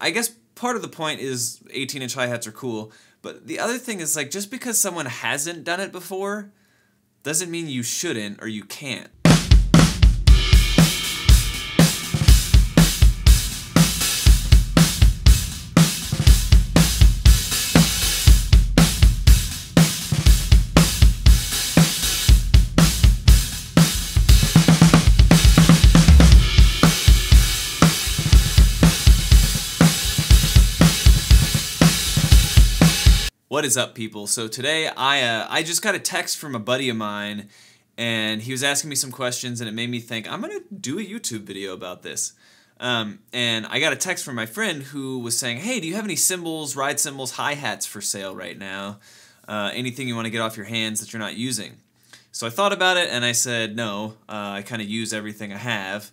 I guess part of the point is 18 inch hi hats are cool, but the other thing is like just because someone hasn't done it before doesn't mean you shouldn't or you can't. What is up, people? So today I uh, I just got a text from a buddy of mine, and he was asking me some questions, and it made me think I'm gonna do a YouTube video about this. Um, and I got a text from my friend who was saying, "Hey, do you have any cymbals, ride cymbals, hi hats for sale right now? Uh, anything you want to get off your hands that you're not using?" So I thought about it, and I said, "No, uh, I kind of use everything I have."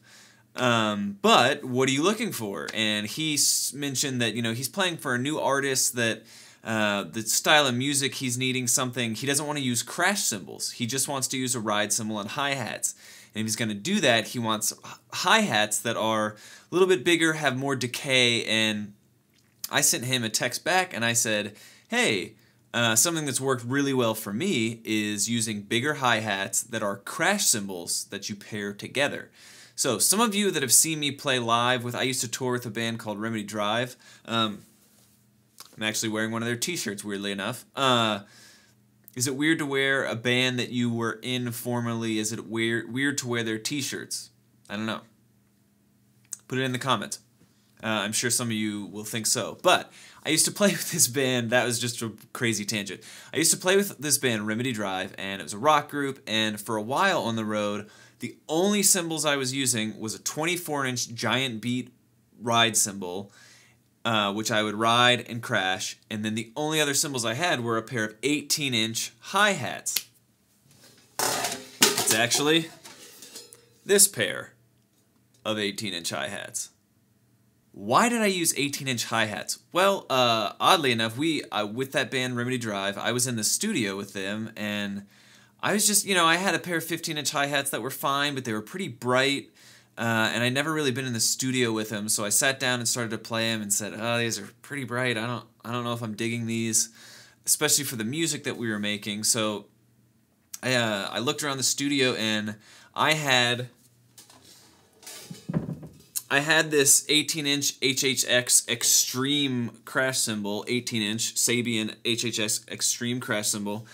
Um, but what are you looking for? And he mentioned that you know he's playing for a new artist that uh, the style of music he's needing something. He doesn't want to use crash cymbals. He just wants to use a ride cymbal and hi-hats. And if he's going to do that he wants hi-hats that are a little bit bigger have more decay and i sent him a text back and i said hey uh, something that's worked really well for me is using bigger hi-hats that are crash cymbals that you pair together. So some of you that have seen me play live with i used to tour with a band called remedy drive um, I'm actually wearing one of their T-shirts, weirdly enough. Uh, is it weird to wear a band that you were in formerly? Is it weird weird to wear their T-shirts? I don't know. Put it in the comments. Uh, I'm sure some of you will think so. But I used to play with this band. That was just a crazy tangent. I used to play with this band, Remedy Drive, and it was a rock group. And for a while on the road, the only cymbals I was using was a 24 inch giant beat ride cymbal uh, which I would ride and crash, and then the only other cymbals I had were a pair of 18 inch hi hats. It's actually this pair of 18 inch hi hats. Why did I use 18 inch hi hats? Well, uh, oddly enough, we uh, with that band Remedy Drive, I was in the studio with them, and I was just, you know, I had a pair of 15 inch hi hats that were fine, but they were pretty bright uh, and I'd never really been in the studio with him, so I sat down and started to play him and said, "Oh, these are pretty bright. I don't, I don't know if I'm digging these, especially for the music that we were making." So I, uh, I looked around the studio and I had, I had this 18-inch HHX Extreme crash cymbal, 18-inch Sabian HHX Extreme crash cymbal.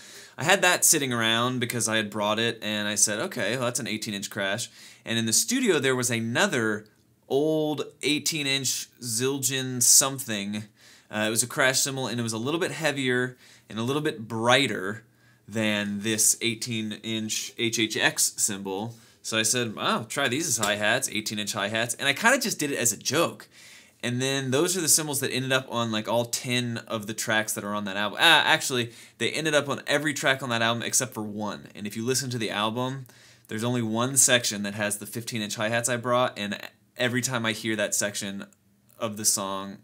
I had that sitting around because I had brought it, and I said, "Okay, well, that's an 18-inch crash." And in the studio, there was another old 18 inch Zildjian something. Uh, it was a crash cymbal and it was a little bit heavier and a little bit brighter than this 18 inch HHX cymbal. So I said, "Wow, try these as hi hats, 18 inch hi hats," and I kind of just did it as a joke. And then those are the cymbals that ended up on like all 10 of the tracks that are on that album. Ah, actually, they ended up on every track on that album except for one. And if you listen to the album, there's only one section that has the 15 inch hi hats I brought, and every time I hear that section of the song,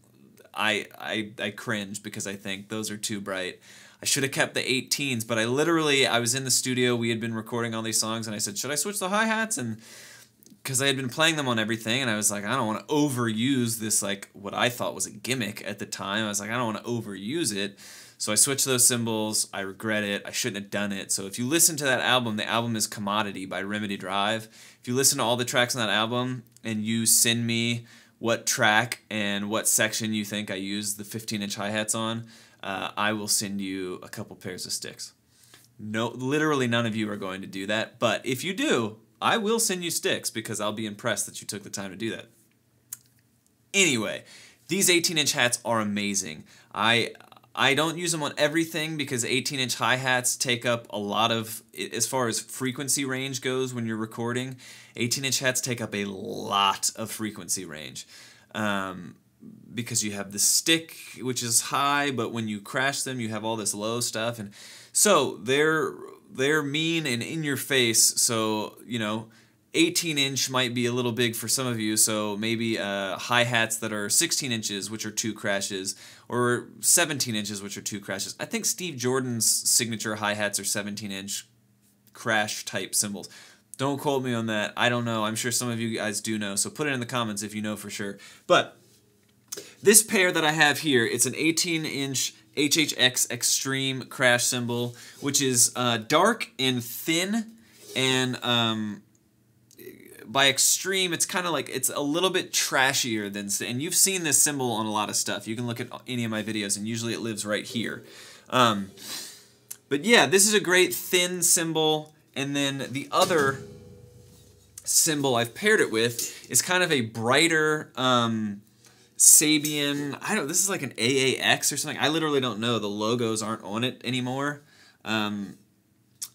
I, I I cringe because I think those are too bright. I should have kept the 18s, but I literally I was in the studio. We had been recording all these songs, and I said, "Should I switch the hi hats?" and because I had been playing them on everything, and I was like, I don't want to overuse this like what I thought was a gimmick at the time. I was like, I don't want to overuse it. So I switched those cymbals. I regret it. I shouldn't have done it. So if you listen to that album, the album is Commodity by Remedy Drive. If you listen to all the tracks on that album and you send me what track and what section you think I used the 15 inch hi hats on, uh, I will send you a couple pairs of sticks. No, literally none of you are going to do that, but if you do, I will send you sticks because I'll be impressed that you took the time to do that. Anyway, these 18 inch hats are amazing. I I don't use them on everything because 18 inch hi hats take up a lot of, as far as frequency range goes when you're recording, 18 inch hats take up a lot of frequency range. Um, because you have the stick, which is high, but when you crash them, you have all this low stuff. And so they're, they're mean and in your face. So, you know, 18 inch might be a little big for some of you, so maybe uh, hi hats that are 16 inches, which are two crashes, or 17 inches, which are two crashes. I think Steve Jordan's signature hi hats are 17 inch crash type cymbals. Don't quote me on that. I don't know. I'm sure some of you guys do know, so put it in the comments if you know for sure. But this pair that I have here, it's an 18 inch HHX Extreme crash cymbal, which is uh, dark and thin, and um, by extreme, it's kind of like it's a little bit trashier than. And you've seen this cymbal on a lot of stuff. You can look at any of my videos, and usually it lives right here. Um, but yeah, this is a great thin cymbal, and then the other cymbal I've paired it with is kind of a brighter. Um, Sabian. I don't. This is like an AAX or something. I literally don't know. The logos aren't on it anymore. Um,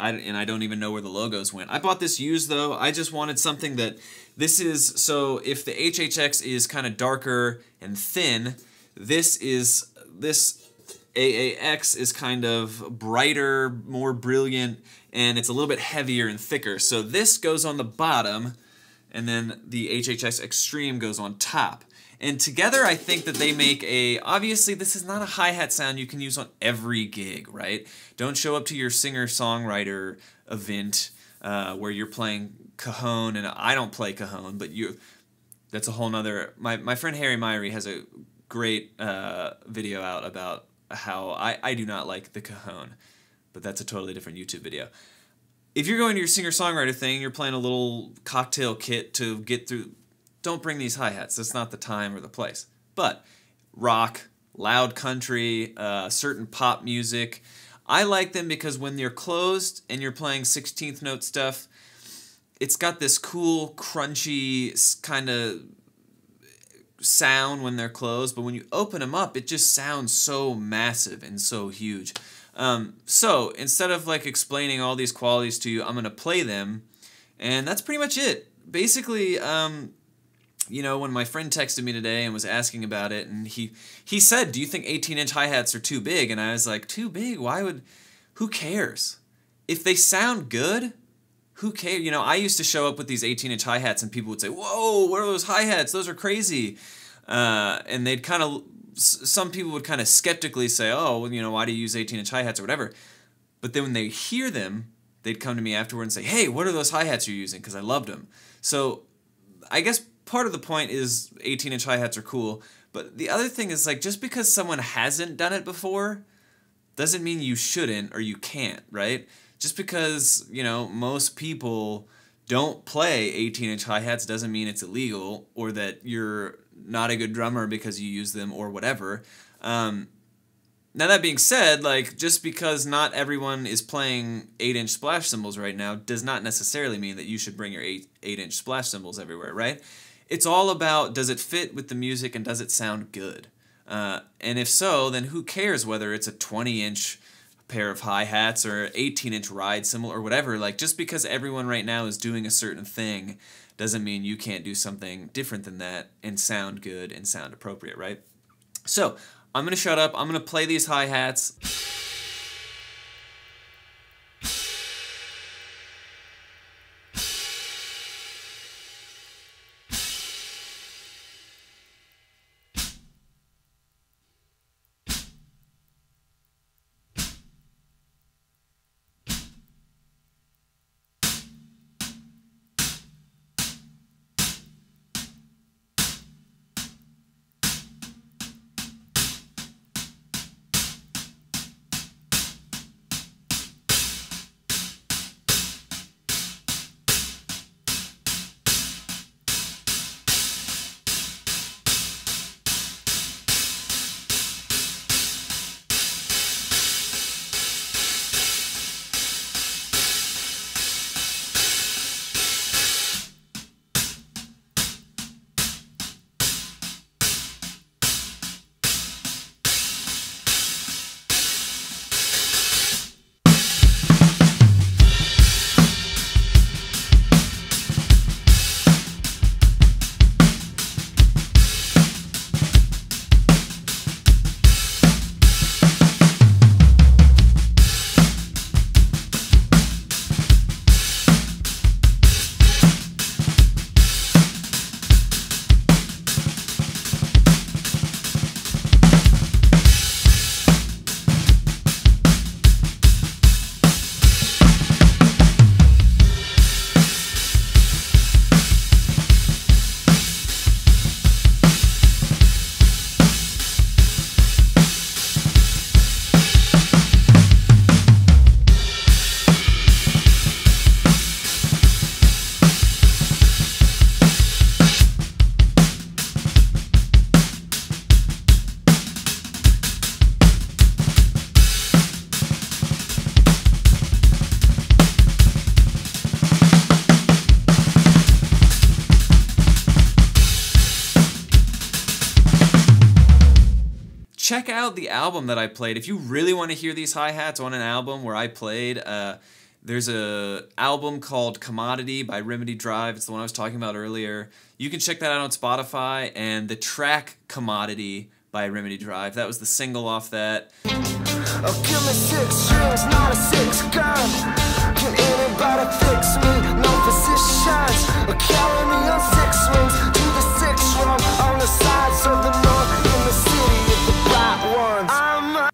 I, and I don't even know where the logos went. I bought this used though. I just wanted something that this is so if the HHX is kind of darker and thin, this is this AAX is kind of brighter, more brilliant, and it's a little bit heavier and thicker. So this goes on the bottom, and then the HHX Extreme goes on top. And together, I think that they make a. Obviously, this is not a hi hat sound you can use on every gig, right? Don't show up to your singer songwriter event uh, where you're playing cajon, and I don't play cajon, but you. That's a whole nother. My, my friend Harry Miree has a great uh, video out about how I, I do not like the cajon, but that's a totally different YouTube video. If you're going to your singer songwriter thing, you're playing a little cocktail kit to get through don't bring these hi-hats. That's not the time or the place. But rock, loud country, uh, certain pop music, I like them because when they're closed and you're playing 16th note stuff, it's got this cool, crunchy kind of sound when they're closed, but when you open them up, it just sounds so massive and so huge. Um, so instead of like explaining all these qualities to you, I'm going to play them, and that's pretty much it. Basically, um, you know, when my friend texted me today and was asking about it, and he he said, "Do you think 18-inch hi-hats are too big?" And I was like, "Too big? Why would? Who cares? If they sound good, who cares? You know, I used to show up with these 18-inch hi-hats, and people would say, "Whoa, what are those hi-hats? Those are crazy," uh, and they'd kind of some people would kind of skeptically say, "Oh, well, you know, why do you use 18-inch hi-hats or whatever?" But then when they hear them, they'd come to me afterward and say, "Hey, what are those hi-hats you're using?" Because I loved them. So, I guess part of the point is 18 inch hi hats are cool, but the other thing is like just because someone hasn't done it before doesn't mean you shouldn't or you can't, right? Just because, you know, most people don't play 18 inch hi hats doesn't mean it's illegal or that you're not a good drummer because you use them or whatever. Um, now that being said, like just because not everyone is playing eight inch splash cymbals right now does not necessarily mean that you should bring your eight eight inch splash cymbals everywhere, right? It's all about does it fit with the music and does it sound good? Uh, and if so, then who cares whether it's a 20 inch pair of hi hats or 18 inch ride cymbal or whatever? Like, just because everyone right now is doing a certain thing doesn't mean you can't do something different than that and sound good and sound appropriate, right? So, I'm to shut up. I'm to play these hi hats. Check out the album that I played. If you really want to hear these hi hats on an album where I played, uh, there's a album called Commodity by Remedy Drive. It's the one I was talking about earlier. You can check that out on Spotify. And the track Commodity by Remedy Drive. That was the single off that. Oh,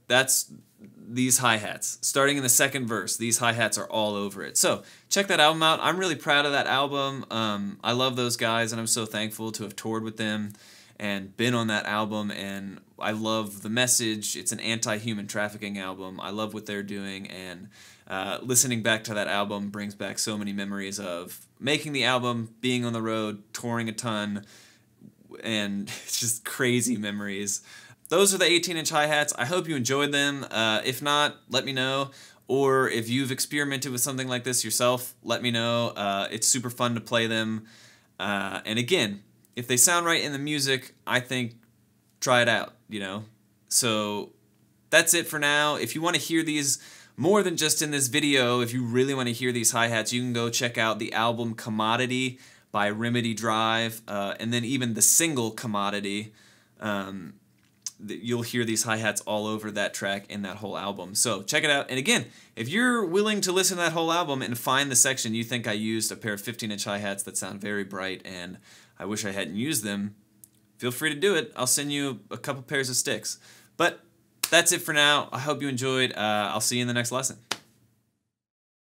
That's these hi-hats. Starting in the second verse, these hi-hats are all over it. So check that album out. I'm really proud of that album. Um, I love those guys and I'm so thankful to have toured with them and been on that album and I love the message. It's an anti-human trafficking album. I love what they're doing and uh, listening back to that album brings back so many memories of making the album, being on the road, touring a ton, and just crazy memories. Those are the 18 inch hi-hats. I hope you enjoyed them. Uh, if not, let me know. Or if you've experimented with something like this yourself, let me know. Uh, it's super fun to play them. Uh, and again, if they sound right in the music, I think try it out, you know? So that's it for now. If you want to hear these more than just in this video, if you really want to hear these hi-hats, you can go check out the album Commodity by Remedy Drive, uh, and then even the single Commodity. Um, you'll hear these hi-hats all over that track in that whole album. So check it out. And again, if you're willing to listen to that whole album and find the section you think I used a pair of 15-inch hi-hats that sound very bright and I wish I hadn't used them, feel free to do it. I'll send you a couple pairs of sticks. But that's it for now. I hope you enjoyed. Uh, I'll see you in the next lesson.